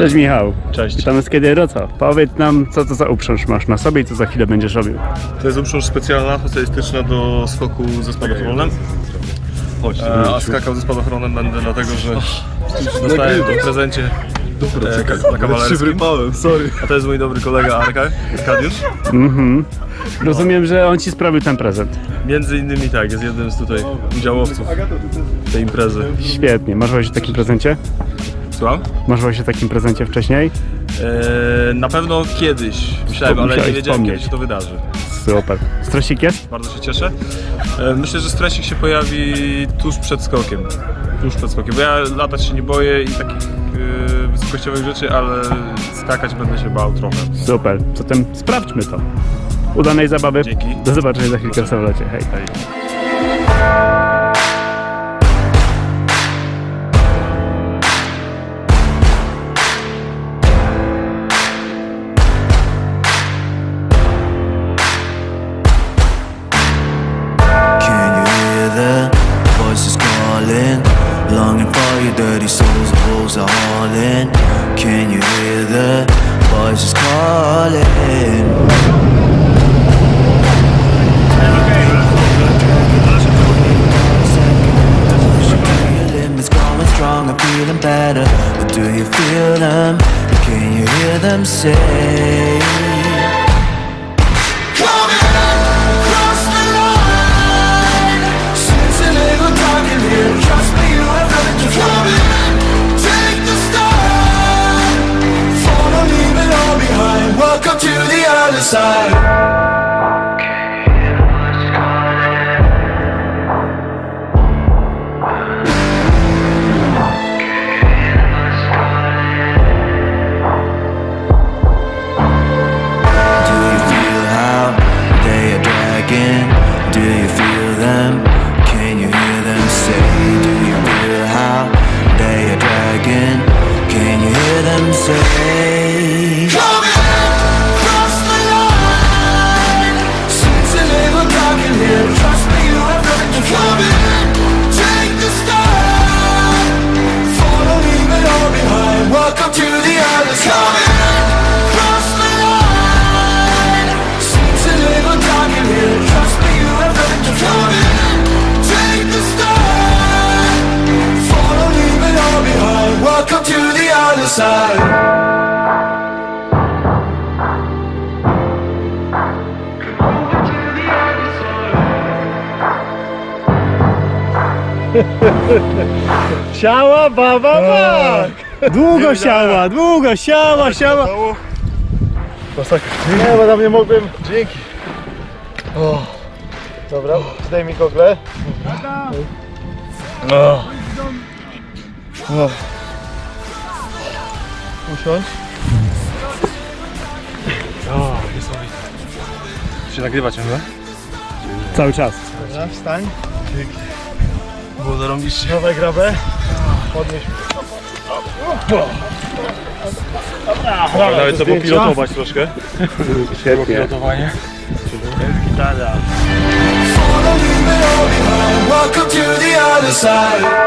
Cześć Michał. Cześć. Witamy z Kiedy Jarocław. Powiedz nam, co to za uprząż masz na sobie i co za chwilę będziesz robił. To jest uprząż specjalna, specjalistyczna do skoku ze spadochronem. E, a skakał ze spadochronem będę dlatego, że dostałem w prezencie e, ka- na kawalerskim. sorry. A to jest mój dobry kolega Arka, Arkadiusz. Mhm. Rozumiem, że on ci sprawił ten prezent. Między innymi tak, jest jednym z tutaj udziałowców tej imprezy. Świetnie. Marzyłeś o takim prezencie? Słucham? Marzyłeś o takim prezencie wcześniej? E, na pewno kiedyś myślałem, ale nie Musiałeś wiedziałem kiedy się to wydarzy. Super. Stresik jest? Bardzo się cieszę. E, Myślę, że stresik się pojawi tuż przed skokiem. Tuż przed skokiem, bo ja latać się nie boję i takich e, wysokościowych rzeczy, ale skakać będę się bał trochę. Super. Zatem sprawdźmy to. Udanej zabawy. Dzięki. Do zobaczenia za chwilkę w samolocie. Hej. Hej. The calling? Feeling is strong, I'm feeling better. But do you feel them? Can you hear them say? Side Siała, baba, bak! Długo siała, długo siała, siała. Nie, bo tam nie mogłem. Dzięki. O. Dobra, zdaj mi gogle. O. O. Usiądź. Się nagrywa ciągle? Cały czas. Dobra, wstań. Było zarąbiście. Dawaj grabę. Podnieś. Nawet co popilotować troszkę. Świetnie. Pilotowanie. Follow, behind. Welcome to the other side.